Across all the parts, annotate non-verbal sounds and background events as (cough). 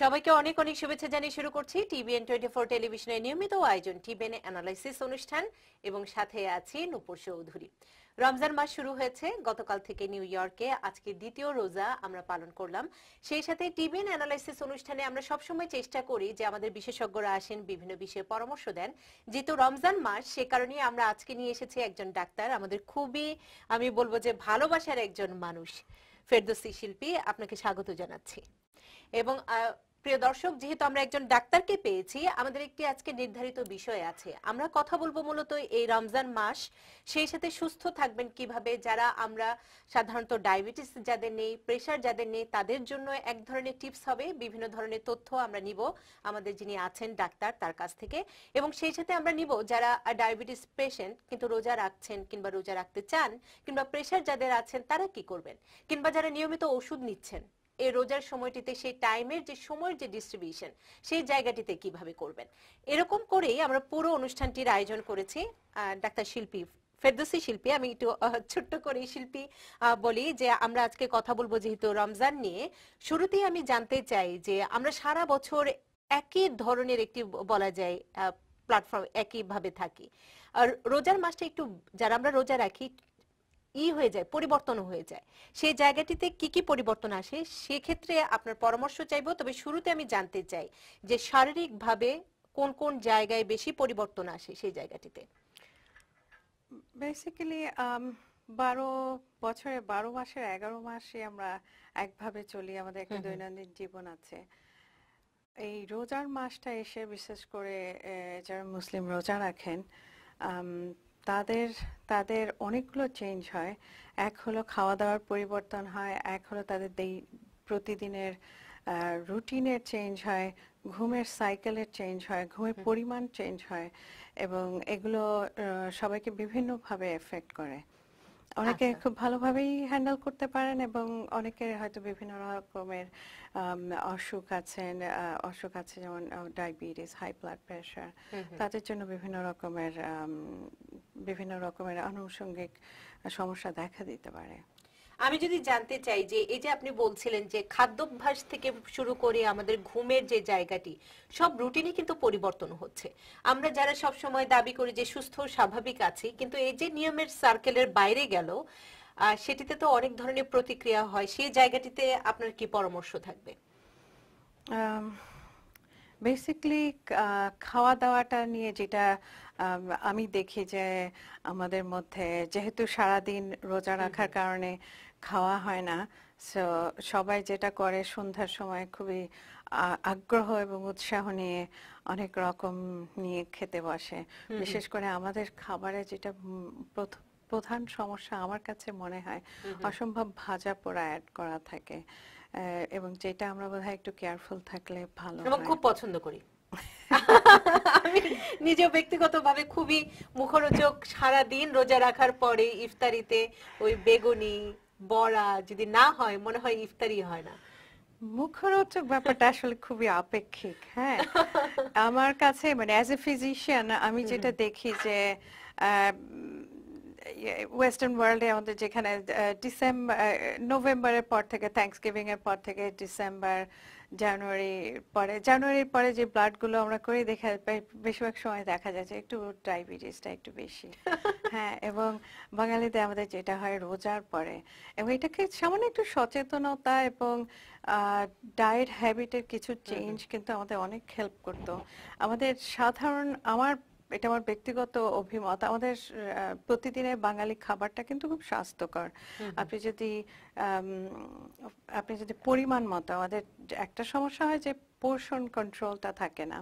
সবাইকে অনেক অনেক শুভেচ্ছা জানিয়ে শুরু করছি টিভিএন টোয়েন্টি ফোর টেলিভিশনের নিয়মিত আয়োজন টিভিএন অ্যানালাইসিস অনুষ্ঠান এবং সাথে আছি নুপুর চৌধুরী। রমজান মাস শুরু হয়েছে, গতকাল থেকে নিউ ইয়র্কে, আজকে দ্বিতীয় রোজা আমরা পালন করলাম। সেই সাথে টিভিএন অ্যানালাইসিস অনুষ্ঠানে আমরা সবসময় চেষ্টা করি যে আমাদের বিশেষজ্ঞরা আসেন, বিভিন্ন বিষয়ে পরামর্শ দেন। যেহেতু রমজান মাস, সে কারণে আমরা আজকে নিয়ে এসেছি একজন ডাক্তার, আমাদের খুবই, আমি বলব যে ভালোবাসার একজন মানুষ, ফেরদোসি শিল্পী, আপনাকে স্বাগত জানাচ্ছি। এবং প্রিয় দর্শক, যেহেতু আমরা একজন ডাক্তারকে পেয়েছি, আমাদের একটি আজকে নির্ধারিত বিষয় আছে। আমরা কথা বলব মূলত এই রমজান মাস, সেই সাথে সুস্থ থাকবেন কীভাবে, যারা আমরা সাধারণত ডায়াবেটিস যাদের নেই, প্রেশার যাদের নেই, তাদের জন্য এক ধরনের টিপস হবে, বিভিন্ন ধরনের তথ্য আমরা নিব, আমাদের যিনি আছেন ডাক্তার তার কাছ থেকে। এবং সেই সাথে আমরা নিব যারা ডায়াবেটিস পেশেন্ট, কিন্তু রোজা রাখছেন কিংবা রোজা রাখতে চান, কিংবা প্রেশার যাদের আছেন, তারা কি করবেন? কিংবা যারা নিয়মিত ওষুধ নিচ্ছেন এই রোজার সময়টিতে সেই টাইমের যে সময়ের যে ডিস্ট্রিবিউশন সেই জায়গাটিতে কীভাবে করবেন? এরকম করেই আমরা পুরো অনুষ্ঠানটির আয়োজন করেছি। ডাক্তার শিল্পী ফেরদৌসি শিল্পী, আমি একটু ছোট্ট করে শিল্পী বলি যে আমরা আজকে কথা বলব যেহেতু রমজান নিয়ে। শুরুতেই আমি জানতে চাই যে আমরা সারা বছর একই ধরনের একটি বলা যায় প্ল্যাটফর্ম একই ভাবে থাকি। আর রোজার মাসটা একটু, যারা আমরা রোজা রাখি ই হয়ে যায় পরিবর্তন হয়ে যায়। সেই জায়গাটিতে কি কি পরিবর্তন আসে? সেক্ষেত্রে আপনার পরামর্শ চাইব তবে শুরুতে আমি জানতে চাই যে শারীরিকভাবে কোন কোন জায়গায় বেশি পরিবর্তন আসে সেই জায়গাটিতে? বেসিক্যালি বারো বছরে বারো মাসের এগারো মাসে আমরা একভাবে চলি আমাদের একটা। দৈনন্দিন জীবন আছে। এই রোজার মাসটা এসে বিশেষ করে যারা মুসলিম রোজা রাখেন তাদের তাদের অনেকগুলো চেঞ্জ হয়। এক হলো খাওয়া দাওয়ার পরিবর্তন হয় এক হলো তাদের দেই- প্রতিদিনের রুটিনের চেঞ্জ হয় ঘুমের সাইকেলের চেঞ্জ হয় ঘুমের পরিমাণ চেঞ্জ হয় এবং এগুলো সবাইকে বিভিন্নভাবে এফেক্ট করে। অনেকে আচ্ছা। খুব ভালোভাবেই হ্যান্ডেল করতে পারেন এবং অনেকের হয়তো বিভিন্ন রকমের অসুখ আছেন অসুখ আছে যেমন ডায়াবেটিস হাই ব্লাড প্রেশার। তাদের জন্য বিভিন্ন রকমের বিভিন্ন রকমের আনুষঙ্গিক সমস্যা দেখা দিতে পারে আমি যদি জানতে চাই যে এই যে আপনি বলছিলেন যে খাদ্যাভ্যাস থেকে শুরু করে আমাদের ঘুমের যে জায়গাটি সব রুটিনই কিন্তু পরিবর্তন হচ্ছে। আমরা যারা সব সময় দাবি করি যে সুস্থ স্বাভাবিক আছি কিন্তু এই যে নিয়মের সার্কেলের বাইরে গেল সেটিতে তো অনেক ধরনের প্রতিক্রিয়া হয় সেই জায়গাটিতে আপনার কি পরামর্শ থাকবে? বেসিকলি খাওয়া দাওয়াটা নিয়ে যেটা আমি দেখি যে আমাদের মধ্যে যেহেতু সারাদিন রোজা রাখার কারণে খাওয়া হয় না। সো সবাই যেটা করে সন্ধ্যার সময় খুবই আগ্রহ এবং উৎসাহ নিয়ে অনেক রকম নিয়ে খেতে বসে। বিশেষ করে আমাদের খাবারে যেটা উম, প্রথ- প্রধান সমস্যা আমার কাছে মনে হয়। অসম্ভব ভাজা পোড়া অ্যাড করা থাকে। এবং যেটা আমরা বোধহয় একটু কেয়ারফুল থাকলে ভালো এবং খুব পছন্দ করি। আমি নিজে ব্যক্তিগতভাবে খুবই মুখরোচক সারা দিন রোজা রাখার পরে ইফতারিতে ওই বেগুনি বড়া যদি না হয় মনে হয় ইফতারি হয় না। মুখরোচক ব্যাপারটা আসলে খুবই আপেক্ষিক হ্যাঁ। (laughs) আমার কাছে মানে অ্যাজ এ ফিজিশিয়ান আমি যেটা দেখি যে ওয়েস্টার্ন ওয়ার্ল্ডে আমাদের যেখানে ডিসেম্বর নভেম্বরের পর থেকে থ্যাংকসগিভিং এর পর থেকে ডিসেম্বর জানুয়ারি পরে জানুয়ারির পরে যে ব্লাডগুলো আমরা করি দেখা বেশিরভাগ সময় দেখা যায় যে একটু ডায়াবেটিসটা একটু বেশি। (laughs) হ্যাঁ এবং বাঙালিতে আমাদের যেটা হয় রোজার পরে। এবং এটাকে সামান্য একটু সচেতনতা এবং ডায়েট হ্যাবিটের কিছু চেঞ্জ কিন্তু আমাদের অনেক হেল্প করতো। আমাদের সাধারণ আমার এটা আমার ব্যক্তিগত অভিমত। আমাদের প্রতিদিনের বাঙালি খাবারটা কিন্তু খুব স্বাস্থ্যকর। আপনি যদি আপনি যদি পরিমাণ মতো আমাদের একটা সমস্যা হয় যে পোর্শন কন্ট্রোলটা থাকে না।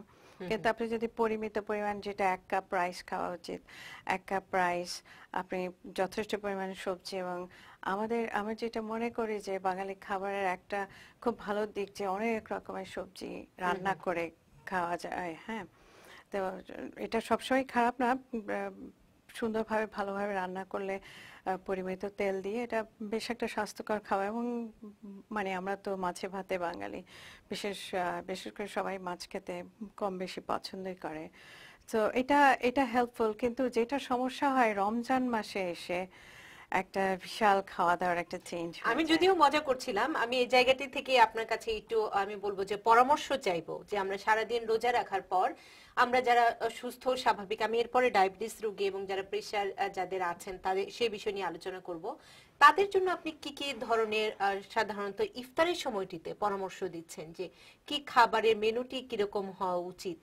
কিন্তু আপনি যদি পরিমিত পরিমাণ যেটা এক কাপ রাইস খাওয়া উচিত এক কাপ রাইস আপনি যথেষ্ট পরিমাণে সবজি এবং আমাদের আমি যেটা মনে করি যে বাঙালি খাবারের একটা খুব ভালো দিক যে অনেক রকমের সবজি রান্না করে খাওয়া যায় হ্যাঁ? তো, এটা সবসময় খারাপ না সুন্দরভাবে, ভালোভাবে রান্না করলে পরিমিত তেল দিয়ে এটা বেশ একটা স্বাস্থ্যকর খাওয়া এবং মানে আমরা তো মাছে ভাতে বাঙালি, বিশেষ বিশেষ করে সবাই মাছ খেতে কম বেশি পছন্দই করে। তো এটা এটা হেল্পফুল কিন্তু যেটা সমস্যা হয়, রমজান মাসে এসে একটা বিশাল খাওয়া দাওয়ার একটা চেঞ্জ আমি যদিও মজা করছিলাম আমি এই জায়গাটি থেকে আপনার কাছে একটু আমি বলব যে পরামর্শ চাইব যে আমরা সারাদিন রোজা রাখার পর আমরা যারা সুস্থ স্বাভাবিক আমি এরপরে ডায়াবেটিস রোগী এবং যারা প্রেশার যাদের আছেন তাদের সেই বিষয় নিয়ে আলোচনা করব। তাদের জন্য আপনি কি কি ধরনের সাধারণত ইফতারের সময়টিতে পরামর্শ দিচ্ছেন যে কি খাবারের মেনুটি কীরকম হওয়া উচিত?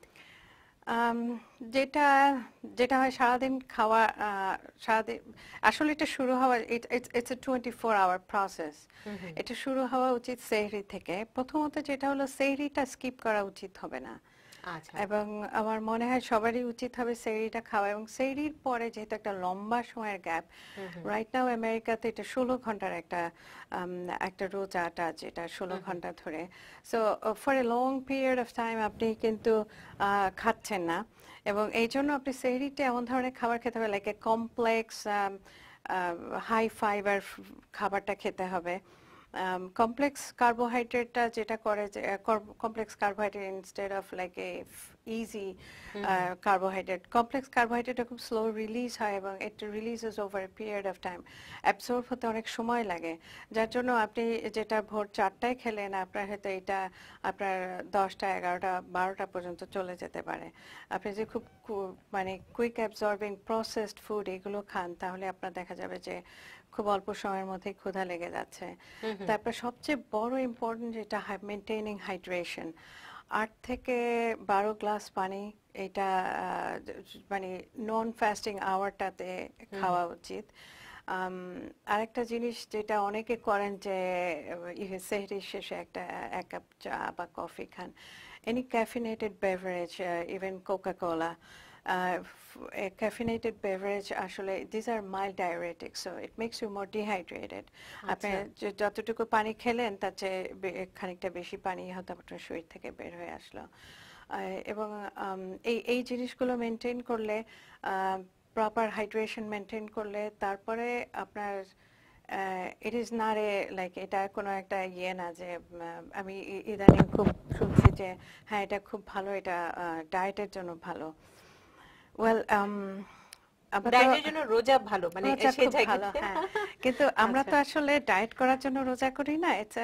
যেটা যেটা হয় সারাদিন খাওয়া আহ, সারাদিন আসলে এটা শুরু হওয়া it's a twenty four hour process এটা শুরু হওয়া উচিত সেহরি থেকে। প্রথমত যেটা হলো সেহরিটা স্কিপ করা উচিত হবে না। এবং আমার মনে হয় সবারই উচিত হবে সেহরিটা খাওয়া এবং সেহরির পরে যেহেতু একটা লম্বা সময়ের গ্যাপ রাইট নাও আমেরিকাতে এটা ষোলো ঘণ্টার একটা একটা রোজাটা যেটা ষোলো ঘণ্টা ধরে। So for a long period of time আপনি কিন্তু খাচ্ছেন না এবং এই জন্য আপনি সেহরিতে এমন ধরনের খাবার খেতে হবে like a complex high fibre খাবারটা খেতে হবে। কমপ্লেক্স কার্বোহাইড্রেটটা যেটা করে যে complex carbohydrate instead of like a easy carbohydrate complex carbohydrate খুব স্লো রিলিজ হয় এবং it releases over a period of time absorb হতে অনেক সময় লাগে যার জন্য আপনি যেটা ভোর চারটায় খেলেন আপনার হয়তো এটা আপনার দশটা এগারোটা বারোটা পর্যন্ত চলে যেতে পারে। আপনি যে খুব মানে কুইক অ্যাবজর্বিং প্রসেসড ফুড এগুলো খান তাহলে আপনার দেখা যাবে যে খুব অল্প সময়ের মধ্যে ক্ষুধা লেগে যাচ্ছে। তারপর সবচেয়ে বড় ইম্পর্টেন্ট যেটা মেনটেনিং হাইড্রেশন আট থেকে বারো গ্লাস পানি এটা মানে নন ফাস্টিং আওয়ারটাতে খাওয়া উচিত। আরেকটা জিনিস যেটা অনেকে করেন যে ইয়ে সেহরির শেষে একটা এক কাপ চা বা কফি খান। Any caffeinated beverage even Coca Cola caffeinated beverage আসলে these are mild diuretics so it makes you more dehydrated. আপনি যে- যতটুকু পানি খেলেন তার চেয়ে খানিকটা বেশি পানি হয়তো আপনার শরীর থেকে বের হয়ে আসলো। এবং এই এই জিনিসগুলো মেনটেন করলে প্রপার হাইড্রেশন মেনটেন করলে তারপরে আপনার it is not a like এটা কোনো একটা ইয়ে না যে আমি ইদানিং খুব শুনছি যে হ্যাঁ এটা খুব ভালো এটা ডায়েটের জন্য ভালো। ওয়েল তো ডায়েটের জন্য রোজা ভালো মানে সেই হ্যাঁ। কিন্তু (laughs) আমরা তো আচ্ছা। আসলে ডায়েট করার জন্য রোজা করি না। এটা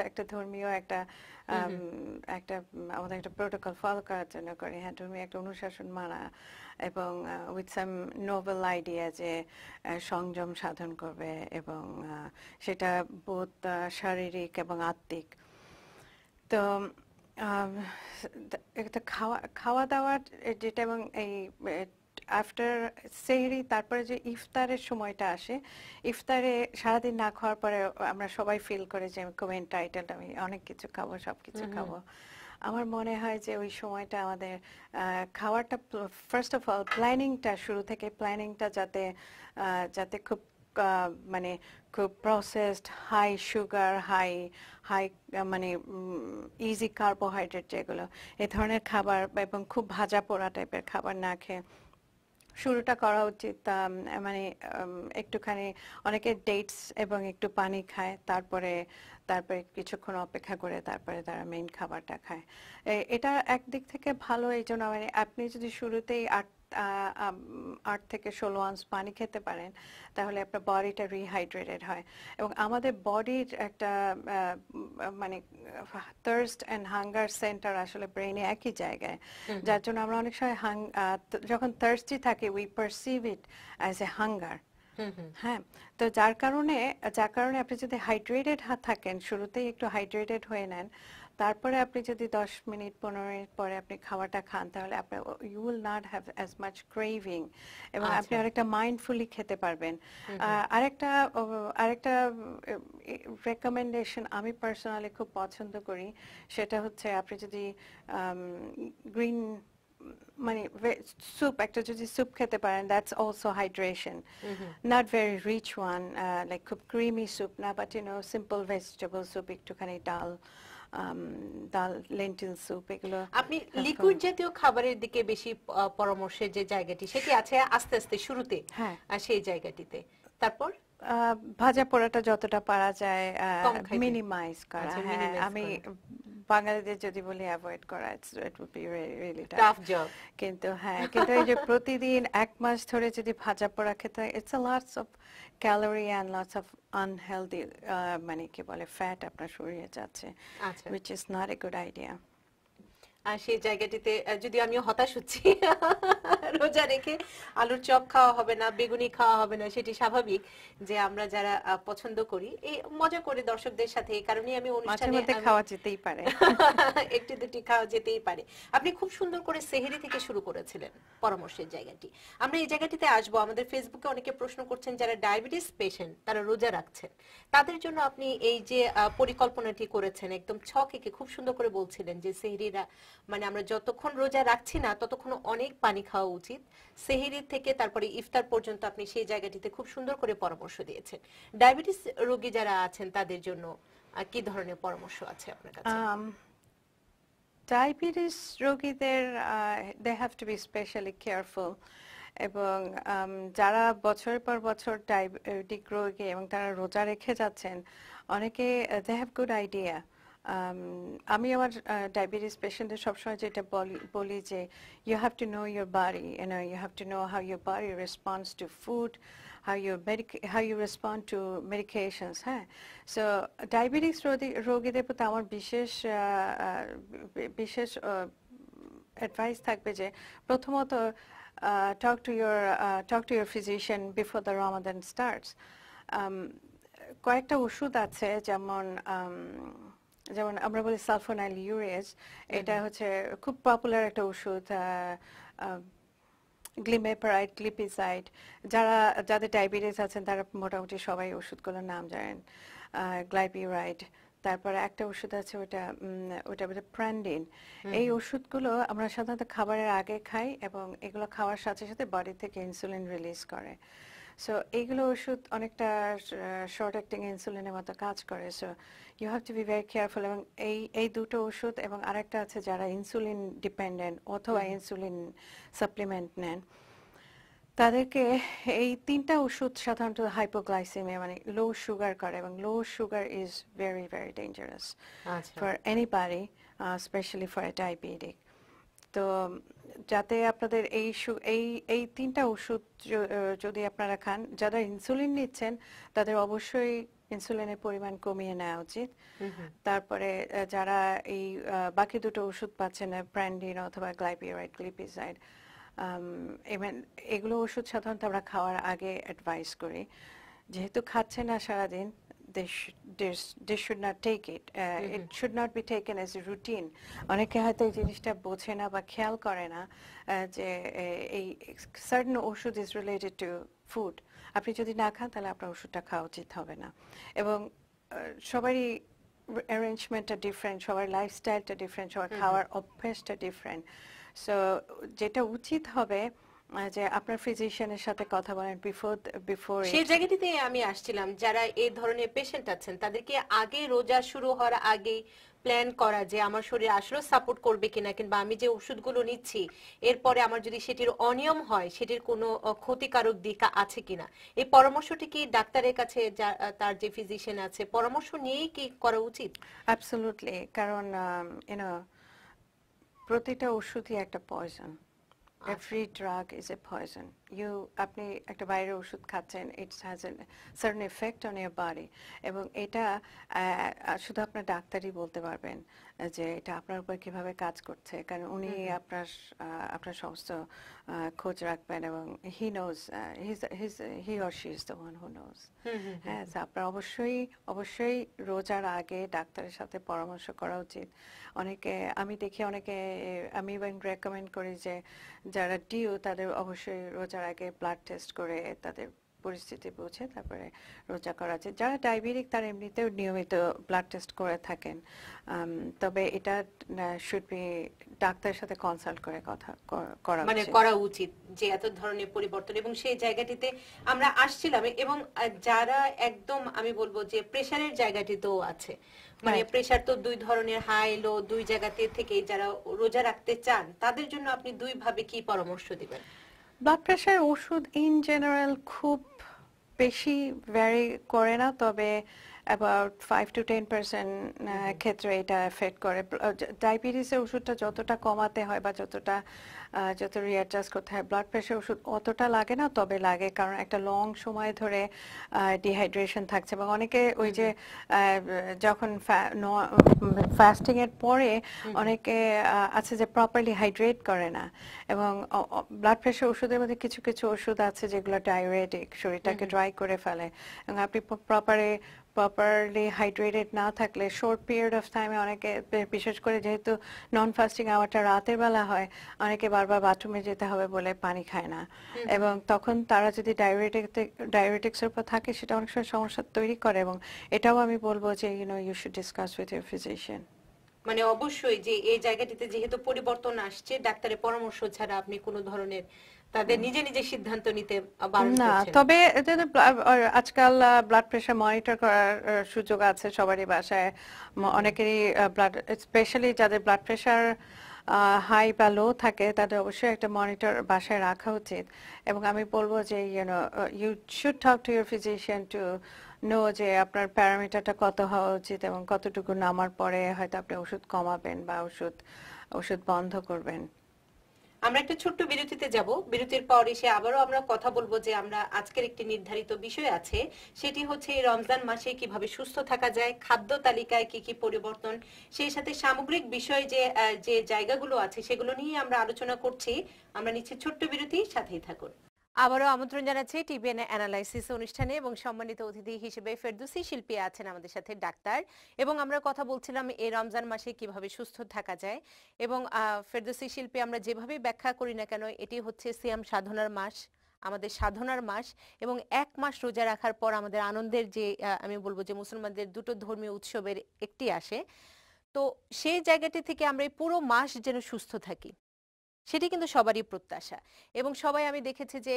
একটা ধর্মীয় একটা একটা আমাদের একটা প্রোটোকল ফলো করার জন্য করি। হ্যাঁ ধর্মীয় একটা অনুশাসন মানা এবং উইথ সাম নোবেল আইডিয়া যে সংযম সাধন করবে এবং আহ, সেটা বোধ শারীরিক এবং আত্মিক। তো আম, খাওয়া খাওয়া দাওয়ার যেটা এবং এই আফটার সেহরি তারপরে যে ইফতারের সময়টা আসে ইফতারে সারাদিন না খাওয়ার পরে আমরা সবাই ফিল করে যে আমি খুব এন্টাইটেলড আমি অনেক কিছু খাব সব কিছু খাব। আমার মনে হয় যে ওই সময়টা আমাদের খাওয়াটা ফার্স্ট অফ অল প্ল্যানিংটা শুরু থেকে প্ল্যানিংটা যাতে যাতে খুব মানে খুব processed high sugar high high মানে ইজি কার্বোহাইড্রেট যেগুলো, এ ধরনের খাবার এবং খুব ভাজা পোড়া টাইপের খাবার না খেয়ে শুরুটা করা উচিত মানে একটুখানি অনেকে ডেটস এবং একটু পানি খায়, তারপরে তারপরে কিছুক্ষণ অপেক্ষা করে তারপরে তারা মেইন খাবারটা খায়। এটা একদিক থেকে ভালো এই জন্য মানে আপনি যদি শুরুতেই আট আট থেকে ষোলো আউন্স পানি খেতে পারেন তাহলে আপনার বডিটা রিহাইড্রেটেড হয়। এবং আমাদের বডির একটা মানে থার্স্ট অ্যান্ড হাঙ্গার সেন্টার আসলে ব্রেনে একই জায়গায়। যার জন্য আমরা অনেক সময় হাং- যখন থার্স্টি থাকি we perceive it as a hunger হ্যাঁ তো যার কারণে যার কারণে আপনি যদি হাইড্রেটেড থাকেন শুরুতেই একটু হাইড্রেটেড হয়ে নেন তারপরে আপনি যদি দশ মিনিট পনেরো মিনিট পরে আপনি খাবারটা খান তাহলে আপনার you will not have as much craving এবং আপনি আচ্ছা। আরেকটা মাইন্ডফুলি খেতে পারবেন। আরেকটা আরেকটা রেকমেন্ডেশন আমি পার্সোনালি খুব পছন্দ করি সেটা হচ্ছে আপনি যদি গ্রিন মানে স্যুপ একটা যদি স্যুপ খেতে পারেন that's also hydration not very rich one like খুব ক্রিমি স্যুপ না but you know simple vegetable soup একটুখানি ডাল ডাল লেন্টিল স্যুপ এগুলো আপনি লিকুইড জাতীয় খাবারের দিকে বেশি পরামর্শে পরামর্শের যে জায়গাটি সেটি আছে আস্তে আস্তে শুরুতে হ্যাঁ। সেই জায়গাটিতে। তারপর? আহ, ভাজা পোড়াটা যতটা পারা যায়। মিনিমাইজ করা। আচ্ছা, হ্যাঁ আমি বাঙালিদের যদি বলি অ্যাভয়েড করা it would be really tough job কিন্তু হ্যাঁ কিন্তু এই যে প্রতিদিন এক মাস ধরে যদি ভাজা পোড়া খেতে হয় it's a lots of calorie and lots of unhealthy মানে কি বলে ফ্যাট আপনার শরীরে যাচ্ছে which is not a good idea সেই জায়গাটিতে যদি আমিও হতাশ হচ্ছি (laughs) রোজা রেখে আলুর চপ খাওয়া হবে না বেগুনি খাওয়া হবে না সেটি স্বাভাবিক যে আমরা যারা পছন্দ করি এই মজা করে দর্শকদের সাথে এই কারণেই আমি অনুষ্ঠানে খাওয়া যেতেই পারে। (laughs) একটি দুটি খাওয়া যেতেই পারে। আপনি খুব সুন্দর করে সেহেরি থেকে শুরু করেছিলেন পরামর্শের জায়গাটি। আমরা এই জায়গাটিতে আসব। আমাদের ফেসবুকে অনেকে প্রশ্ন করছেন যারা ডায়াবেটিস পেশেন্ট তারা রোজা রাখছেন তাদের জন্য আপনি এই যে পরিকল্পনাটি করেছেন একদম ছক খুব সুন্দর করে বলছিলেন যে সেহরিরা মানে আমরা যতক্ষণ রোজা রাখছি না, ততক্ষণ অনেক পানি খাওয়া উচিত। সেহেরি থেকে তারপরে ইফতার পর্যন্ত আপনি সেই জায়গাটিতে খুব সুন্দর করে পরামর্শ দিয়েছেন। ডায়াবেটিস রোগী যারা আছেন, তাদের জন্য কি ধরনের পরামর্শ আছে আপনার কাছে? ডায়াবেটিস রোগীদের they have to be specially careful এবং যারা বছরের পর বছর ডায়াবেটিক রোগী এবং তারা রোজা রেখে যাচ্ছেন, অনেকে দে হ্যাভ গুড আইডিয়া আমি আমার ডায়াবেটিস পেশেন্টদের সবসময় যেটা বলি বলি যে you have to know your body you have to know how your body response to food how you medic- how you respond to medications হ্যাঁ? সো ডায়াবেটিস রোগীদের প্রতি আমার বিশেষ আহ, আহ, বি- বিশেষ অ্যাডভাইস থাকবে যে প্রথমত talk to your talk to your physician before the Ramadan starts কয়েকটা ওষুধ আছে যেমন um, যেমন আমরা বলি সালফোনাইল ইউরেজ এটা হচ্ছে খুব পপুলার একটা ওষুধ গ্লিমেপারাইড গ্লিপিসাইড যারা যাদের ডায়াবেটিস আছেন তারা মোটামুটি সবাই ওষুধগুলোর নাম জানেন। গ্লাইপিরাইড তারপরে একটা ওষুধ আছে ওটা ওটা বলে প্র্যান্ডিন এই ওষুধগুলো আমরা সাধারণত খাবারের আগে খাই এবং এগুলো খাওয়ার সাথে সাথে বডি থেকে ইনসুলিন রিলিজ করে। সো এইগুলো ওষুধ অনেকটা শর্ট অ্যাক্টিং ইনসুলিনের মতো কাজ করে। So you have to be very careful এবং এই এই দুটো ওষুধ এবং আরেকটা আছে যারা ইনসুলিন ডিপেন্ডেন্ট অথবা ইনসুলিন সাপ্লিমেন্ট নেন। তাদেরকে এই তিনটা ওষুধ সাধারণত হাইপোগ্লাইসেমিয়া মানে লো সুগার করে এবং low sugar is very very dangerous for anybody specially for a diabetic তো যাতে আপনাদের এই এই এই তিনটা ওষুধ যদি আপনারা খান যারা ইনসুলিন নিচ্ছেন তাদের অবশ্যই ইনসুলিনের পরিমাণ কমিয়ে নেওয়া উচিত। তারপরে যারা এই বাকি দুটো ওষুধ পাচ্ছেন প্র্যান্ডিন অথবা গ্লাইপিরাইড গ্লিপিসাইড এগুলো ওষুধ সাধারণত আমরা খাওয়ার আগে অ্যাডভাইস করি। যেহেতু খাচ্ছে না সারাদিন they should, they should not take it. Uh, It should not be taken as a routine. অনেকে হয়তো এই জিনিসটা বোঝে না বা খেয়াল করে না যে এই সার্টেন ওষুধ ইজ রিলেটেড টু ফুড আপনি যদি না খান তাহলে আপনার ওষুধটা খাওয়া উচিত হবে না এবং সবারই অ্যারেঞ্জমেন্টটা ডিফারেন্ট সবার লাইফস্টাইলটা ডিফারেন্ট সবার খাওয়ার অভ্যাসটা ডিফারেন্ট সো যেটা উচিত হবে যে আপনার ফিজিশিয়ানের সাথে কথা বলেন বিফোর বিফোর সেই জায়গাটিতে আমি আসছিলাম যারা এই ধরনের পেশেন্ট আছেন তাদেরকে আগে রোজা শুরু হওয়ার আগে প্ল্যান করা যে আমার শরীর আসলে সাপোর্ট করবে কিনা কিংবা আমি যে ওষুধগুলো নিচ্ছি এরপরে আমার যদি সেটির অনিয়ম হয় সেটির কোনো ক্ষতিকারক দিক আছে কিনা? এই পরামর্শটি কি ডাক্তারের কাছে তার যে ফিজিশিয়ান আছে পরামর্শ নিয়েই কি করা উচিত? অ্যাবসলুটলি কারণ ইউনো প্রতিটা ওষুধই একটা poison every drug is a poison you আপনি একটা বাইরের ওষুধ খাচ্ছেন it's has a certain effect on your body এবং এটা শুধু আপনার ডাক্তারই বলতে পারবেন যে এটা আপনার উপর কীভাবে কাজ করছে। কারণ উনি আপনার আপনার সমস্ত খোঁজ রাখবেন এবং he knows he or she is the one who knows হ্যাঁ আপনার অবশ্যই অবশ্যই রোজার আগে ডাক্তারের সাথে পরামর্শ করা উচিত। অনেকে আমি দেখি অনেকে আমি ইভেন রেকমেন্ড করি যে যারা ডিউ তাদের অবশ্যই রোজার আগে ব্লাড টেস্ট করে তাদের পরিস্থিতি বুঝে তারপরে রোজা করা উচিত যারা ডায়াবেটিক তারা এমনিতেও নিয়মিত ব্লাড টেস্ট করে থাকেন। তবে এটা শুড বি ডাক্তারের সাথে কনসাল্ট করে কথা করা মানে করা উচিত যে এত ধরনের পরিবর্তন এবং সেই জায়গাটিতে আমরা আসছিলাম এবং যারা একদম আমি বলব যে প্রেসারের জায়গাটিতেও আছে। মানে. প্রেসার তো দুই ধরনের হাই লো দুই জায়গাতে থেকে যারা রোজা রাখতে চান তাদের জন্য আপনি দুই ভাবে কি পরামর্শ দিবেন? ব্লাড প্রেশার ওষুধ ইন জেনারেল খুব বেশি ভ্যারি করে না তবে about five to ten percent ক্ষেত্রে এটা এফেক্ট করে। ডায়াবেটিসের ওষুধটা যতটা কমাতে হয় বা যতটা যত রিঅ্যাডজাস্ট করতে হয় ব্লাড প্রেশার ওষুধ অতটা লাগে না তবে লাগে। কারণ একটা লং সময় ধরে ডিহাইড্রেশন থাকছে। এবং অনেকে ওই যে যখন ফাস্টিং এর পরে অনেকে আছে যে প্রপারলি হাইড্রেট করে না। এবং ব্লাড প্রেশার ওষুধের মধ্যে কিছু কিছু ওষুধ আছে যেগুলো ডায়ুরেটিক শরীরটাকে ড্রাই করে ফেলে। এবং আপনি প্রপারে প্রপারলি হাইড্রেটেড না থাকলে শর্ট পিরিয়ড অফ টাইমে অনেকে বিশেষ করে যেহেতু নন ফাস্টিং আওয়ারটা রাতের বেলা হয় অনেকে বারবার বাথরুমে যেতে হবে বলে পানি খায় না। এবং তখন তারা যদি ডায়ুরেটিক ডায়ুরেটিক্সের উপর থাকে সেটা অনেক সময় সমস্যা তৈরি করে এবং এটাও আমি বলব যে you know you should discuss with your physician মানে অবশ্যই যে এই জায়গাটিতে যেহেতু পরিবর্তন আসছে ডাক্তারের পরামর্শ ছাড়া আপনি কোনো ধরনের তাদের নিজে নিজে সিদ্ধান্ত নিতে না তবে আজকাল ব্লাড প্রেশার মনিটর করার সুযোগ আছে সবারই বাসায়। অনেকেরই ব্লাড স্পেশালি যাদের ব্লাড প্রেশার হাই বা লো থাকে তাদের অবশ্যই একটা মনিটর বাসায় রাখা উচিত। এবং আমি বলব যে you know you should talk to your physician to know যে আপনার প্যারামিটারটা কত হওয়া উচিত এবং কতটুকু নামার পরে হয়তো আপনি ওষুধ কমাবেন বা ওষুধ ওষুধ বন্ধ করবেন। আমরা একটা ছোট্ট বিরতিতে যাব। বিরতির পর এসে আবারও আমরা কথা বলব যে আমরা আজকের একটি নির্ধারিত বিষয় আছে। সেটি হচ্ছে এই রমজান মাসে কীভাবে সুস্থ থাকা যায়, খাদ্য তালিকায় কি কি পরিবর্তন, সেই সাথে সামগ্রিক বিষয় যে যে জায়গাগুলো আছে সেগুলো নিয়ে আমরা আলোচনা করছি। আমরা নিচ্ছি ছোট্ট বিরতি, সাথেই থাকুন। আবারও আমন্ত্রণ জানাচ্ছি টিভিএন অ্যানালাইসিস অনুষ্ঠানে এবং সম্মানিত অতিথি হিসেবে ফেরদুসি শিল্পী আছেন আমাদের সাথে ডাক্তার। এবং আমরা কথা বলছিলাম এই রমজান মাসে কীভাবে সুস্থ থাকা যায়। এবং ফেরদুসি শিল্পী আমরা যেভাবেই ব্যাখ্যা করি না কেন, এটি হচ্ছে সিয়াম সাধনার মাস, আমাদের সাধনার মাস। এবং এক মাস রোজা রাখার পর আমাদের আনন্দের যে আমি বলব যে মুসলমানদের দুটো ধর্মীয় উৎসবের একটি আসে। তো সেই জায়গাটি থেকে আমরা এই পুরো মাস যেন সুস্থ থাকি। সেটি কিন্তু সবারই প্রত্যাশা। এবং সবাই আমি দেখেছি যে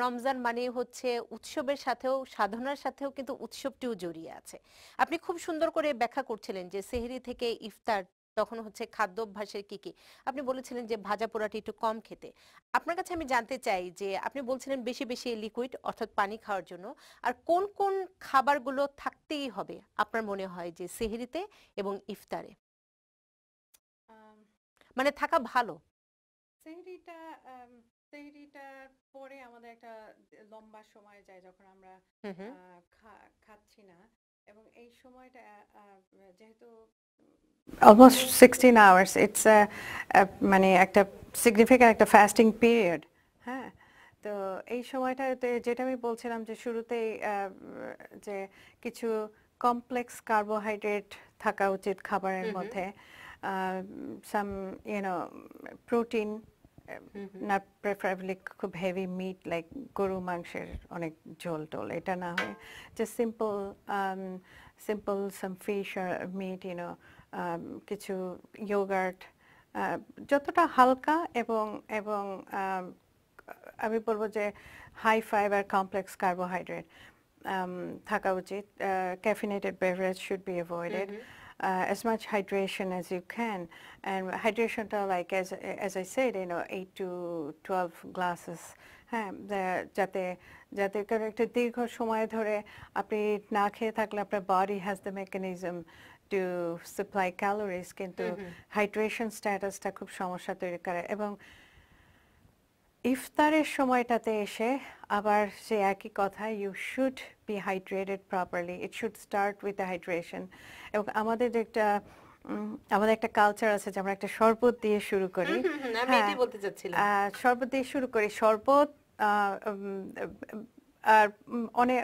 রমজান মানে হচ্ছে উৎসবের সাথেও সাধনার সাথেও কিন্তু উৎসবটিও জড়িয়ে আছে। আপনি খুব সুন্দর করে ব্যাখ্যা করছিলেন যে সেহরি থেকে ইফতার তখন হচ্ছে খাদ্য অভ্যাসের কি কি? আপনি বলেছিলেন যে ভাজা পোড়াটি একটু কম খেতে। আপনার কাছে আমি জানতে চাই যে আপনি বলছিলেন বেশি বেশি লিকুইড অর্থাৎ পানি খাওয়ার জন্য। আর কোন কোন খাবারগুলো থাকতেই হবে আপনার মনে হয় যে সেহরিতে এবং ইফতারে? মানে থাকা ভালো। সেহরিটা সেহরিটার পরে আমাদের একটা লম্বা সময় যায় যখন আমরা খাচ্ছি না। এবং এই সময়টা যেহেতু অলমোস্ট সিক্সটিন আওয়ার্স ইটস মানে একটা সিগনিফিক্যান্ট একটা ফাস্টিং পিরিয়ড হ্যাঁ? তো এই সময়টাতে যেটা আমি বলছিলাম যে শুরুতেই যে কিছু কমপ্লেক্স কার্বোহাইড্রেট থাকা উচিত খাবারের। মধ্যে সাম ইউনো প্রোটিন না প্রেফারেবলি খুব হেভি মিট লাইক গরু মাংসের অনেক ঝোল টোল এটা না হয়। যে সিম্পল সিম্পল সাম ফিশ আর মিট ইউনো কিছু ইয়োগার্ট যতটা হালকা এবং এবং um, আমি বলব যে হাই ফাইবার কমপ্লেক্স কার্বোহাইড্রেট থাকা উচিত। Caffeinated beverage should be avoided uh, as much hydration as you can. And hydration, to like as as I said, you know, eight to twelve glasses. হ্যাঁ the- যাতে যাতে কারণ একটা দীর্ঘ সময় ধরে আপনি না খেয়ে থাকলে আপনার body has the mechanism to supply calories কিন্তু হাইড্রেশন স্ট্যাটাসটা খুব সমস্যা তৈরি করে এবং ইফতারের সময়টাতে এসে আবার সে একই কথা you should be hydrated properly it should start with the hydration এবং আমাদের একটা আমাদের একটা কালচার আছে যে আমরা একটা শরবত দিয়ে শুরু করি। হ্যাঁ, এটাই বলতে চাচ্ছিলাম। শরবত দিয়ে শুরু করি। শরবত আর অনেক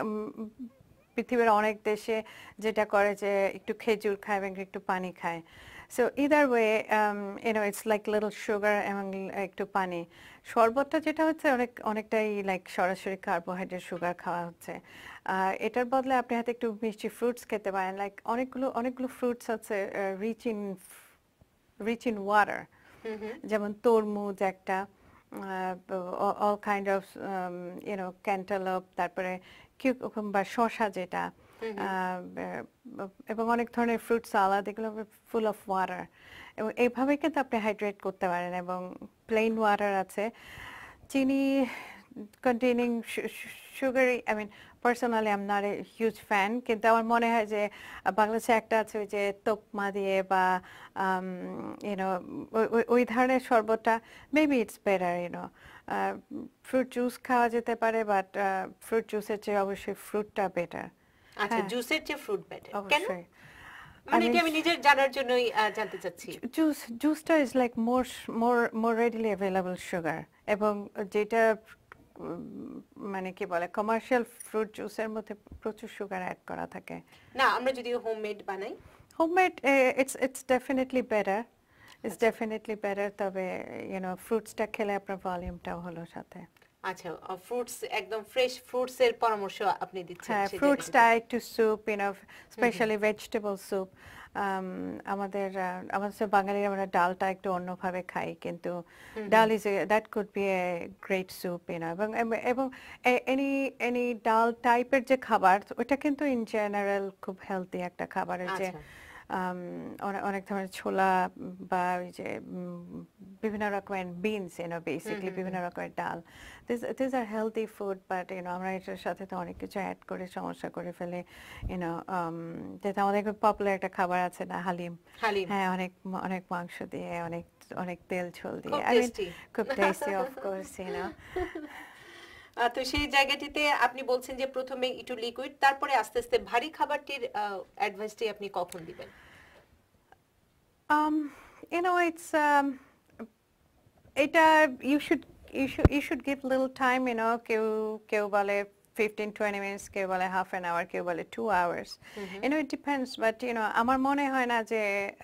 পৃথিবীর অনেক দেশে যেটা করে যে একটু খেজুর খায় এবং একটু পানি খায়। So either way you know it's like little sugar এবং একটু পানি। শরবতটা যেটা হচ্ছে অনেক অনেকটাই লাইক সরাসরি কার্বোহাইড্রেট সুগার খাওয়া হচ্ছে। এটার বদলে আপনি হয়তো একটু মিষ্টি ফ্রুটস খেতে পারেন লাইক অনেকগুলো অনেকগুলো ফ্রুটস আছে rich in rich in water যেমন তরমুজ একটা all kind of you know cantaloupe তারপরে কিউকুম্বার শসা যেটা এবং অনেক ধরনের ফ্রুট সালাদ এগুলো ফুল অফ ওয়াটার এবং এইভাবে কিন্তু আপনি হাইড্রেট করতে পারেন এবং প্লেন ওয়াটার আছে। চিনি containing sugary I mean personally I'm not a huge fan কিন্তু আমার মনে হয় যে বাংলাদেশে একটা আছে ওই যে তোকমা দিয়ে বা ইউনো ওই ধরনের শরবতটা maybe it's better you know fruit juice খাওয়া যেতে পারে বাট ফ্রুট জুসের চেয়ে অবশ্যই ফ্রুটটা বেটার আচ্ছা হ্যাঁ। জুসের চেয়ে ফ্রুট বেটার কেন? অবশ্যই। মানে এটা আমি নিজের জানার জন্যই জানতে চাচ্ছি। জুস জুসটা is like more more more readily available sugar এবং যেটা মানে কি বলে কমার্শিয়াল ফ্রুট জুসের মধ্যে প্রচুর সুগার অ্যাড করা থাকে। না আমরা যদি হোমমেড বানাই। Homemade it's it's definitely better it's. Definitely better তবে ইউনো ফ্রুটসটা খেলে আপনার ভলিউমটাও হলো সাথে। আচ্ছা ফ্রুটস একদম ফ্রেশ ফ্রুটস এর পরামর্শ আপনি দিচ্ছেন হ্যাঁ ফ্রুটসটা। একটু soup you know specially vegetable soup আমাদের আমাদের বাঙালিরা আমরা ডালটা একটু অন্যভাবে খাই কিন্তু dal is that could be a great soup you know এবং এবং এনি এনি ডাল টাইপের যে খাবার ওটা কিন্তু ইন জেনারেল খুব হেলদি একটা খাবারের যে আচ্ছা। অনেক ধরনের ছোলা বা ওই যে বিভিন্ন রকমের বিনস ইউনো বেসিকলি বিভিন্ন রকমের ডাল। This are healthy food but you know আমরা এটার সাথে তো অনেক কিছু অ্যাড করে সমস্যা করে ফেলে ইউনো যেটা আমাদের পপুলার একটা খাবার আছে না হালিম। হ্যাঁ অনেক অনেক মাংস দিয়ে অনেক অনেক তেল ঝোল দিয়ে। খুব টেস্টি অফ কোর্স ইউনো তো সেই জায়গাটিতে আপনি বলছেন যে প্রথমে একটু লিকুইড তারপরে আস্তে আস্তে ভারী খাবারটির অ্যাডভাইসটি আপনি কখন দিবেন? Um, um, এটা you should you should you should give little time, কেউ কেউ বলে 15 20 minutes কেউ বলে half an hour কেউ বলে 2 hours. You know, it depends, but you know, আমার মনে হয় না যে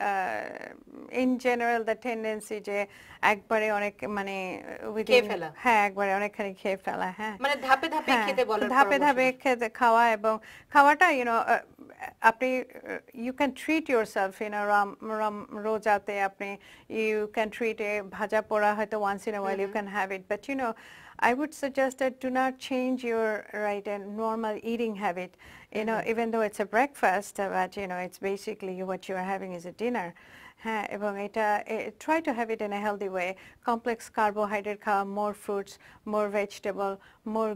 uh, in general the tendency যে একবারে অনেক মানে within ফেলা। হ্যাঁ একবারে অনেকখানি খেয়ে ফেলা হ্যাঁ মানে ধাপে ধাপে হ্যাঁ, খেতে বলার ধাপে পরামর্শ ধাপে দিন। খেতে খাওয়া এবং খাওয়াটা ইউনো আপনি you can treat yourself you know Ram রাম রোজাতে আপনি ইউ ক্যান ট্রিট এ ভাজা পোড়া হয়তো once in while you can have it but you know I would suggest that do not change your right and normal eating habit. You know, even though it's a breakfast, uh, but you know, it's basically what you are having is a dinner. হ্যাঁ এবং এটা try to have it in a healthy way complex carbohydrate খাওয়া more fruits more vegetable more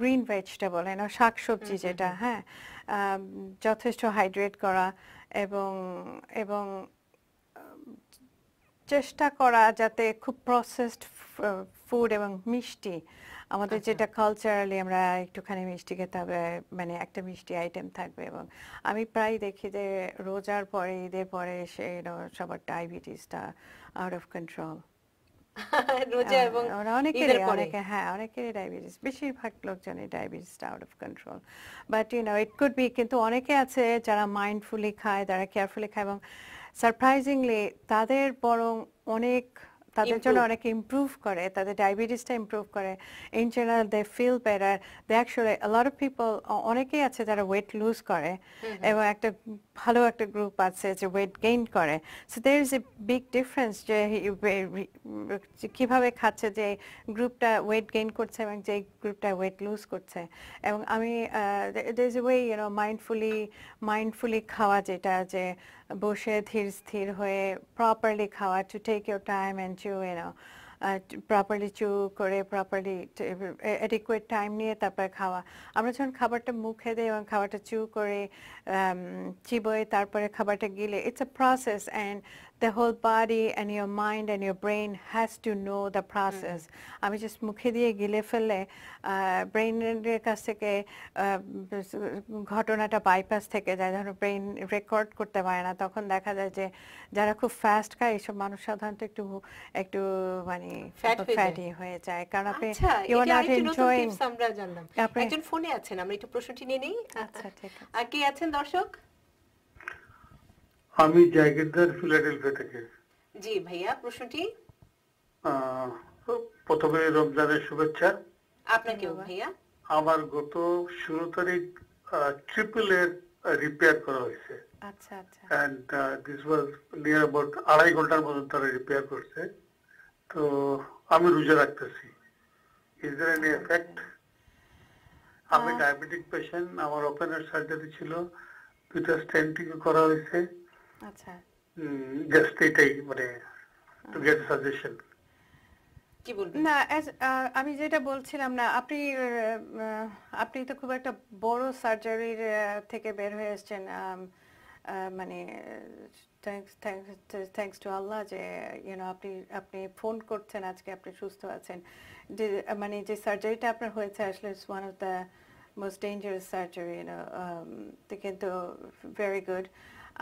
green vegetable N শাক সবজি যেটা হ্যাঁ আম, যথেষ্ট hydrate করা এবং এবং চেষ্টা করা যাতে খুব প্রসেসড ফুড এবং মিষ্টি আমাদের আচ্ছা। যেটা কালচারালি আমরা একটুখানি মিষ্টি খেতে হবে মানে একটা মিষ্টি আইটেম থাকবে এবং আমি প্রায় দেখি যে রোজার পরে ঈদের পরে এসে সবার ডায়াবেটিসটা আউট অফ কন্ট্রোল রোজা এবং অনেকেরই অনেকে হ্যাঁ অনেকেরই ডায়াবেটিস বেশিরভাগ ডায়াবেটিসটা out of control but you know it could be কিন্তু অনেকে আছে যারা মাইন্ডফুলি খায় যারা কেয়ারফুলি খায় এবং সারপ্রাইজিংলি তাদের বরং অনেক তাদের জন্য. অনেক ইমপ্রুভ করে তাদের ডায়াবেটিসটা ইমপ্রুভ করে। In general they feel better they actually lot of people অনেকেই আছে যারা ওয়েট লুজ করে এবং একটা ভালো একটা গ্রুপ আছে যে ওয়েট গেইন করে। So there is a big difference যে কীভাবে খাচ্ছে, যে গ্রুপটা ওয়েট গেইন করছে এবং যে গ্রুপটা ওয়েট লুজ করছে। এবং আমি there is a way you know mindfully mindfully খাওয়া যেটা যে বসে ধীর স্থির হয়ে প্রপারলি খাওয়া to take your time and to you know properly chew করে প্রপারলি অ্যাডিকুয়েট টাইম নিয়ে তারপরে খাওয়া। আমরা যখন খাবারটা মুখে দিই এবং খাবারটা চু করে um, চিবোয়ে তারপরে খাবারটা গিলে it's a process and the whole body and your mind and your brain has to know the process. আমি জাস্ট মুখে দিয়ে গিলে ফেললে ব্রেইনের কাছ থেকে ঘটনাটা বাইপাস থেকে যায়। যখন ব্রেইন রেকর্ড করতে পারে না তখন দেখা যায় যে যারা খুব ফাস্ট খায় এইসব মানুষ সাধারণত একটু একটু মানে। ফ্যাটি হয়ে যায়। কারণ আপনি ইউ আর নট এনজয়িং আমরা জানলাম। একজন ফোনে আছেন আমরা একটু প্রশ্নটি নিয়ে নেই। আচ্ছা ঠিক আছে। কে আছেন দর্শক? আমি জায়গিরদার ফিলাডেলফিয়া থেকে। জি ভাইয়া প্রশ্নটি? প্রথমে রমজানের শুভেচ্ছা। আপনাকেও ভাইয়া। আমার গত ষোলো তারিখ ট্রিপল এর রিপেয়ার করা হয়েছে। আচ্ছা আচ্ছা। And this was near about আড়াই ঘণ্টার মতো তারা রিপেয়ার করছে। তো আমি রোজা রাখতেছি। ইজ দের এনি এফেক্ট আমি ডায়াবেটিক পেশেন্ট আমার ওপেনার সার্জারি ছিল। দুইটা স্টেন্টিং করা হয়েছে। আচ্ছা। জাস্ট এটাই মানে টু গেট সাজেশন কি বলবেন না আমি যেটা বলছিলাম না আপনি আপনি তো খুব একটা বড় সার্জারির থেকে বের হয়ে এসেছেন মানে থ্যাঙ্কস টু আল্লাহ যে ইউনো আপনি আপনি ফোন করছেন আজকে আপনি সুস্থ আছেন। যে মানে যে সার্জারিটা আপনার হয়েছে আসলে it's one of the most dangerous surgery you know কিন্তু ভেরি গুড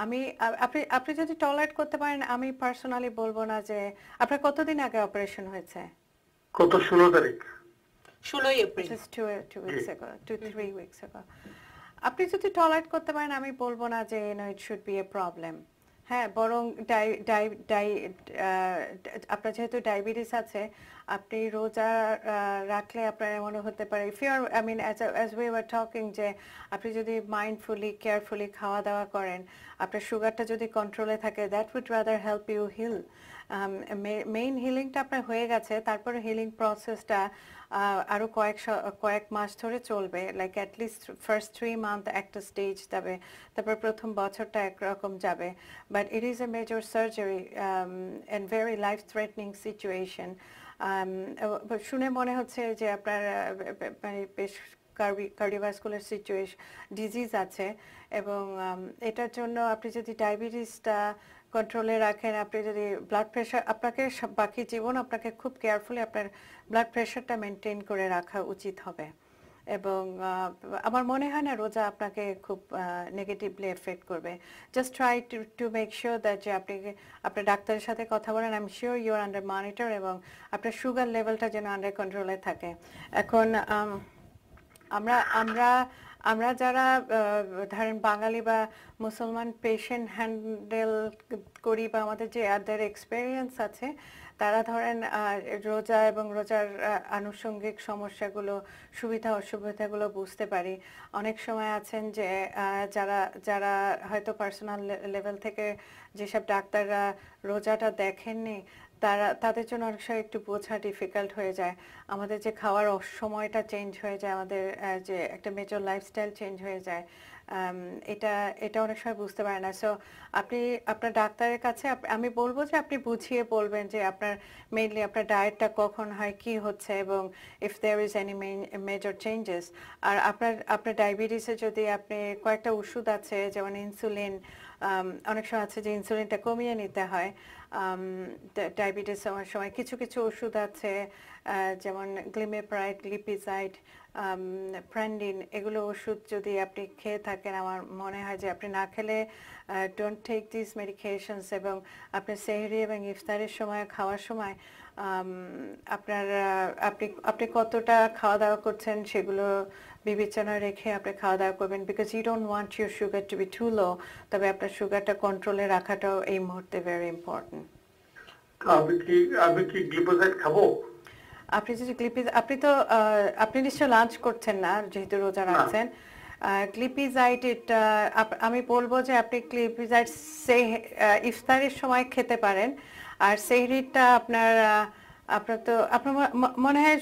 আমি আপনি আপনি যদি টলারেট করতে পারেন আমি পার্সোনালি বলব না যে আপনার কতদিন আগে অপারেশন হয়েছে? কত ষোলো তারিখ। ষোলোই April. Just two two weeks জি। ago two three weeks আপনি যদি টলারেট করতে পারেন আমি বলব না যে no it should be a problem হ্যাঁ বরং আপনার যেহেতু ডায়াবেটিস আছে, আপনি রোজা রাখলে আপনার এমন হতে পারে if you I mean as as we were talking যে আপনি যদি মাইন্ডফুলি কেয়ারফুলি খাওয়া দাওয়া করেন, আপনার সুগারটা যদি কন্ট্রোলে থাকে that would rather help you heal main হিলিংটা আপনার হয়ে গেছে, তারপরে হিলিং প্রসেসটা আরও কয়েক কয়েক মাস ধরে চলবে। Like at least first three month একটা স্টেজ যাবে। তারপর প্রথম বছরটা একরকম যাবে। But it is a major surgery and very life threatening situation শুনে মনে হচ্ছে যে আপনার মানে বেশ কার্ডিওভাস্কুলার সিচুয়েশন ডিজিজ আছে। এবং um, এটার জন্য আপনি যদি ডায়াবেটিসটা কন্ট্রোলে রাখেন, আপনি যদি ব্লাড প্রেশার আপনাকে বাকি জীবন আপনাকে খুব কেয়ারফুলি আপনার ব্লাড প্রেশারটা মেনটেন করে রাখা উচিত হবে। এবং আমার মনে হয় না রোজা আপনাকে খুব নেগেটিভলি এফেক্ট করবে। Just try to to make sure that যে আপনি আপনার ডাক্তারের সাথে কথা বলেন I am sure your under monitor এবং আপনার সুগার লেভেলটা যেন আন্ডার কন্ট্রোলে থাকে। এখন আমরা আমরা আমরা যারা ধরেন বাঙালি বা মুসলমান পেশেন্ট হ্যান্ডেল করি বা আমাদের যে আদার এক্সপেরিয়েন্স আছে, তারা ধরেন রোজা এবং রোজার আনুষঙ্গিক সমস্যাগুলো, সুবিধা অসুবিধাগুলো বুঝতে পারি। অনেক সময় আছেন যে যারা যারা হয়তো পার্সোনাল লেভেল থেকে যেসব ডাক্তাররা রোজাটা দেখেননি তারা, তাদের জন্য অনেক সময় একটু বোঝা ডিফিকাল্ট হয়ে যায়। আমাদের যে খাওয়ার সময়টা চেঞ্জ হয়ে যায়, আমাদের যে একটা মেজর লাইফস্টাইল চেঞ্জ হয়ে যায় এটা এটা অনেক সময় বুঝতে পারে না। সো আপনি, আপনার ডাক্তারের কাছে আমি বলব যে আপনি বুঝিয়ে বলবেন যে আপনার মেইনলি আপনার ডায়েটটা কখন হয়, কি হচ্ছে, এবং if there is any major changes আর আপনার আপনার ডায়াবেটিসে যদি আপনি কয়েকটা ওষুধ আছে, যেমন ইনসুলিন অনেক সময় আছে যে ইনসুলিনটা কমিয়ে নিতে হয়। ডায়াবেটিস হওয়ার সময় কিছু কিছু ওষুধ আছে যেমন গ্লিমেপ্রাইড গ্লিপিজাইড প্র্যান্ডিন এগুলো ওষুধ যদি আপনি খেয়ে থাকেন, আমার মনে হয় যে আপনি না খেলে ডোন্ট টেক দিস মেডিকেশনস এবং আপনার সেহরি এবং ইফতারের সময়, খাওয়ার সময় আপনার আপনি আপনি কতটা খাওয়া দাওয়া করছেন সেগুলো বিবেচনা রেখে আপনি খাওয়া দাওয়া করবেন because you don't want your sugar to be too low তবে আপনার সুগারটা কন্ট্রোলে রাখাটাও এই মুহূর্তে ভেরি ইম্পর্টেন্ট আমি কি আমি কি গ্লিপোসাইড খাব? আপনি যদি গ্লিপিজ আপনি তো আপনি নিশ্চয় লাঞ্চ করছেন না যেহেতু রোজা। রাখছেন। গ্লিপিজাইট এটা আমি বলব যে আপনি গ্লিপিজাইট সে ইফতারের সময় খেতে পারেন। আর সেহরিটা আপনার আপনার তো আপনার মনে হয়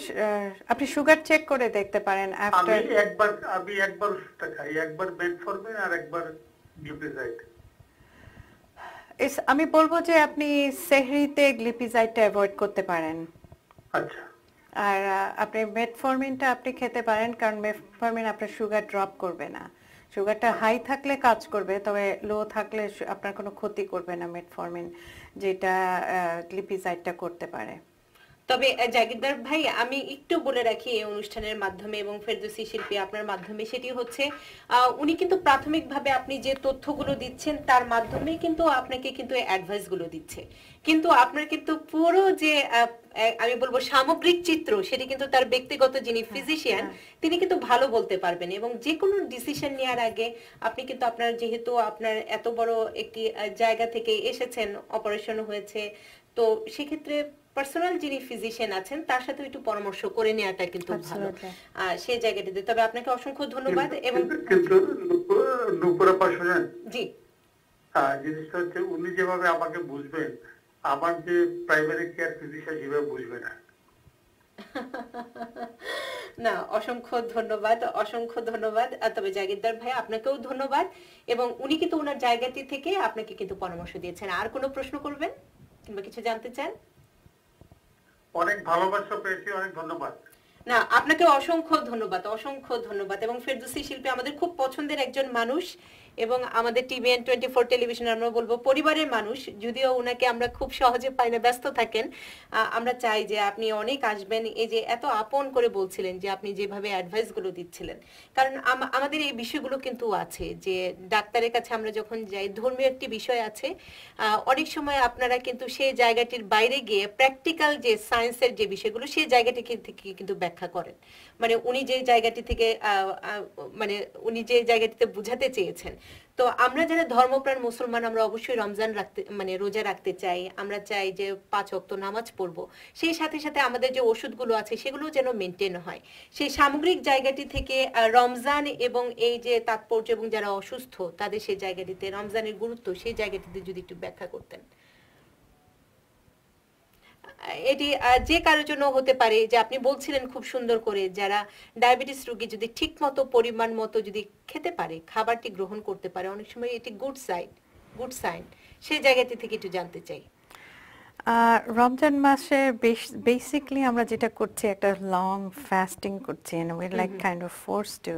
আপনি সুগার চেক করে দেখতে পারেন আফটার আমি একবার আমি একবার ওষুধটা খাই। একবার মেটফরমিন আর একবার গ্লিপোসাইড আমি বলব যে আপনি সেহরিতে গ্লিপিজাইটটা অ্যাভয়েড করতে পারেন। আচ্ছা। আর আপনি মেটফরমিনটা আপনি খেতে পারেন কারণ মেটফরমিন আপনার সুগার ড্রপ করবে না। সুগারটা হাই থাকলে কাজ করবে তবে লো থাকলে আপনার কোনো ক্ষতি করবে না মেটফরমিন যেটা গ্লিপিজাইডটা করতে পারে। তবে জাগিরদার ভাই আমি একটু বলে রাখি এই অনুষ্ঠানের মাধ্যমে এবং ফেরদৌসি শিল্পী আপনার মাধ্যমে সেটি হচ্ছে উনি কিন্তু প্রাথমিকভাবে আপনি যে তথ্যগুলো দিচ্ছেন তার মাধ্যমে কিন্তু আপনাকে কিন্তু অ্যাডভাইসগুলো দিচ্ছে। কিন্তু আপনার কিন্তু পুরো যে আমি বলব সামগ্রিক চিত্র সেটি কিন্তু তার ব্যক্তিগত যিনি ফিজিশিয়ান তিনি কিন্তু ভালো বলতে পারবেন এবং যে কোনো ডিসিশন নেওয়ার আগে আপনি কিন্তু আপনার যেহেতু আপনার এত বড় একটি জায়গা থেকে এসেছেন অপারেশন হয়েছে তো সেক্ষেত্রে পার্সোনাল যিনি ফিজিশিয়ান আছেন তার সাথে একটু পরামর্শ করে নেওয়াটা কিন্তু ভালো। Absolutely. আহ, সেই জায়গাটিতে। তবে আপনাকে অসংখ্য ধন্যবাদ এবং কিন্তু- জি। হ্যাঁ, জিনিসটা হচ্ছে উনি যেভাবে আমাকে বুঝবেন আমার যে প্রাইমারি কেয়ার ফিজিশিয়ান সেভাবে বুঝবে না। না অসংখ্য ধন্যবাদ অসংখ্য ধন্যবাদ। তবে জাগিরদার ভাই আপনাকেও ধন্যবাদ এবং উনি কিন্তু ওনার জায়গাটি থেকে আপনাকে কিন্তু পরামর্শ দিয়েছেন। আর কোনো প্রশ্ন করবেন কিংবা কিছু জানতে চান? অনেক ভালোবাসা পেয়েছি, অনেক ধন্যবাদ। না, আপনাকে অসংখ্য ধন্যবাদ অসংখ্য ধন্যবাদ। এবং ফেরদুসি শিল্পী আমাদের খুব পছন্দের একজন মানুষ। এবং আমাদের টিভিএন টোয়েন্টি ফোর টেলিভিশন আমরা বলব, পরিবারের মানুষ, যদিও ওনাকে আমরা খুব সহজে পাই না ব্যস্ত থাকেন আমরা চাই যে আপনি অনেক আসবেন, এই যে এত আপন করে বলছিলেন যে আপনি যেভাবে অ্যাডভাইসগুলো দিচ্ছিলেন। কারণ আমাদের এই বিষয়গুলো কিন্তু আছে যে ডাক্তারের কাছে আমরা যখন যাই, ধর্মীয় একটি বিষয় আছে অনেক সময় আপনারা কিন্তু সেই জায়গাটির বাইরে গিয়ে প্র্যাকটিক্যাল যে সায়েন্সের যে বিষয়গুলো, সেই জায়গাটি কিন্তু ব্যাখ্যা করেন। মানে উনি যে জায়গাটি থেকে মানে উনি যে জায়গাটিতে বুঝাতে চেয়েছেন। তো আমরা যারা ধর্মপ্রাণ মুসলমান, আমরা অবশ্যই রমজান রাখতে মানে রোজা রাখতে চাই। আমরা চাই যে পাঁচ অক্ত নামাজ পড়ব। সেই সাথে সাথে আমাদের যে ওষুধগুলো আছে সেগুলো যেন মেনটেন হয়। সেই সামগ্রিক জায়গাটি থেকে রমজান এবং এই যে তাৎপর্য এবং যারা অসুস্থ, তাদের সেই জায়গাটিতে, রমজানের গুরুত্ব সেই জায়গাটিতে যদি একটু ব্যাখ্যা করতেন। এটি যে কারোর জন্য হতে পারে যে আপনি বলছিলেন খুব সুন্দর করে যারা ডায়াবেটিস রোগী যদি ঠিক মতো পরিমাণ মতো যদি খেতে পারে খাবারটি গ্রহণ করতে পারে অনেক সময় এটি গুড সাইড গুড সাইন সেই জায়গাটি থেকে একটু জানতে চাই। রমজান মাসে বেসিকলি আমরা যেটা করছি একটা লং ফাস্টিং করছি like kind of force to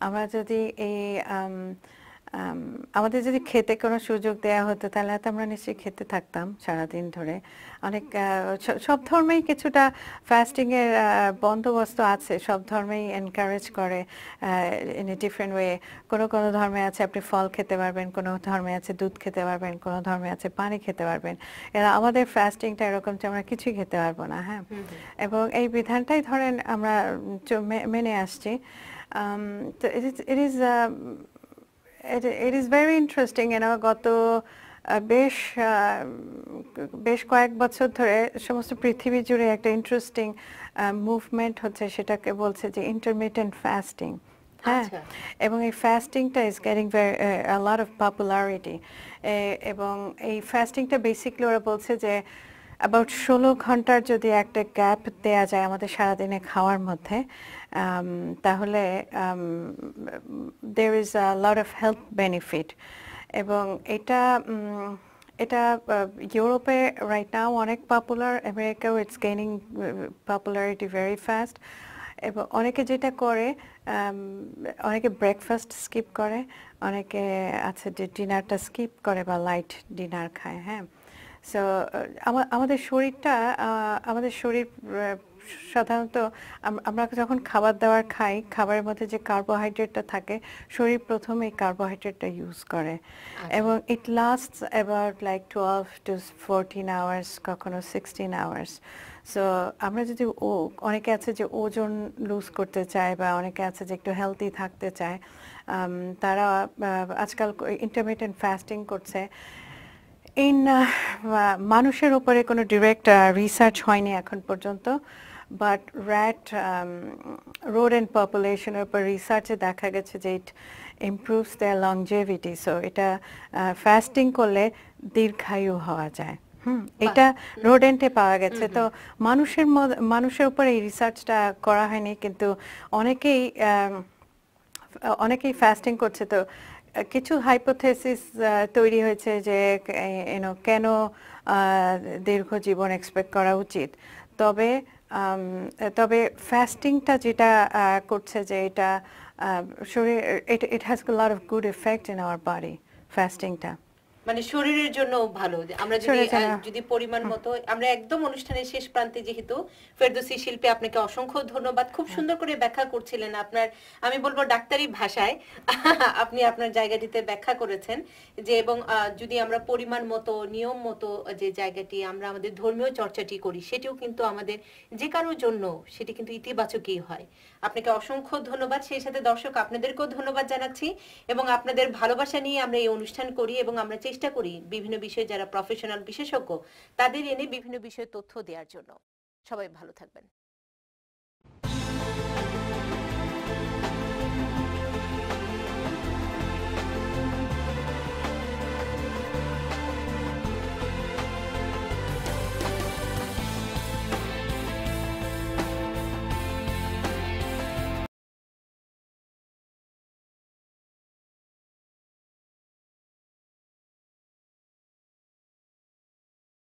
আমরা যদি এই আমাদের যদি খেতে কোনো সুযোগ দেওয়া হতো তাহলে তো আমরা নিশ্চয়ই খেতে থাকতাম সারাদিন ধরে। অনেক সব ধর্মেই কিছুটা ফাস্টিংয়ের বন্দোবস্ত আছে। সব ধর্মেই এনকারেজ করে ইন এ ডিফারেন্ট ওয়ে কোনো কোনো ধর্মে আছে আপনি ফল খেতে পারবেন কোনো ধর্মে আছে দুধ খেতে পারবেন কোনো ধর্মে আছে পানি খেতে পারবেন। এরা আমাদের ফাস্টিংটা এরকম যে আমরা কিছুই খেতে পারব না হ্যাঁ? এবং এই বিধানটাই ধরেন আমরা মেনে আসছি। তো it is it is very interesting and গত আহ, বেশ আহ, বেশ কয়েক বছর ধরে সমস্ত পৃথিবী জুড়ে একটা ইন্টারেস্টিং মুভমেন্ট হচ্ছে সেটাকে বলছে যে ইন্টারমিটেন্ট ফাস্টিং হ্যাঁ? আচ্ছা। এবং এই ফাস্টিংটা ইজ গেটিং of popularity এ- এবং এই ফাস্টিংটা বেসিকলি ওরা বলছে যে অ্যাবাউট ষোলো ঘণ্টার যদি একটা গ্যাপ দেয়া যায় আমাদের সারাদিনে খাওয়ার মধ্যে um, তাহলে there is a lot of health benefit এবং এটা এটা ইউরোপে রাইট নাও অনেক popular আমেরিকাও it's gaining popularity very fast এবং অনেকে যেটা করে অনেকে ব্রেকফাস্ট স্কিপ করে অনেকে আছে যে ডিনারটা স্কিপ করে বা লাইট ডিনার খায় হ্যাঁ? সো আমাদের শরীরটা আমাদের শরীর সাধারণত আমরা যখন খাবার দাবার খাই খাবারের মধ্যে যে কার্বোহাইড্রেটটা থাকে শরীর প্রথমে এই কার্বোহাইড্রেটটা ইউজ করে। এবং it last about like twelve to fourteen hours কখনো সিক্সটিন আওয়ার্স সো আমরা যদি ও অনেকে আছে যে ওজন লুজ করতে চায় বা অনেকে আছে যে একটু হেলদি থাকতে চায় তারা আজকাল ইন্টারমিডিয়েন্ট ফাস্টিং করছে। ইন মানুষের উপরে কোনো ডিরেক্ট রিসার্চ হয়নি এখন পর্যন্ত বাট র্যাট রোড অ্যান্ড পপুলেশনের উপর রিসার্চে দেখা গেছে যে it improves their longevity so এটা ফাস্টিং করলে দীর্ঘায়ু হওয়া যায়। হুম এটা রোডেন্টে পাওয়া গেছে। তো মানুষের মানুষের উপর এই রিসার্চটা করা হয়নি কিন্তু অনেকেই অনেকেই ফাস্টিং করছে। তো কিছু হাইপোথেসিস তৈরি হয়েছে যে এনো কেন দীর্ঘ জীবন এক্সপেক্ট করা উচিত? তবে তবে ফাস্টিংটা যেটা করছে যে এটা শরীর শরীর it has lot of good effect in our body ফাস্টিংটা মানে শরীরের জন্য ভালো। আমরা যদি যদি পরিমাণ মতো আমরা একদম অনুষ্ঠানের শেষ প্রান্তে যেহেতু ফেরদৌসি শিল্পী আপনাকে অসংখ্য ধন্যবাদ। খুব সুন্দর করে ব্যাখ্যা করছিলেন আপনার আমি বলব ডাক্তারি ভাষায় (laughs) আপনি আপনার জায়গাটিতে ব্যাখ্যা করেছেন যে এবং যদি আমরা পরিমাণ মতো নিয়ম মতো যে জায়গাটি আমরা আমাদের ধর্মীয় চর্চাটি করি সেটিও কিন্তু আমাদের যে কারোর জন্য সেটি কিন্তু ইতিবাচকই হয়। আপনাকে অসংখ্য ধন্যবাদ। সেই সাথে দর্শক, আপনাদেরকেও ধন্যবাদ জানাচ্ছি এবং আপনাদের ভালোবাসা নিয়ে আমরা এই অনুষ্ঠান করি এবং আমরা চেষ্টা করি বিভিন্ন বিষয়ে যারা প্রফেশনাল বিশেষজ্ঞ, তাদের এনে বিভিন্ন বিষয়ে তথ্য দেওয়ার জন্য। সবাই ভালো থাকবেন।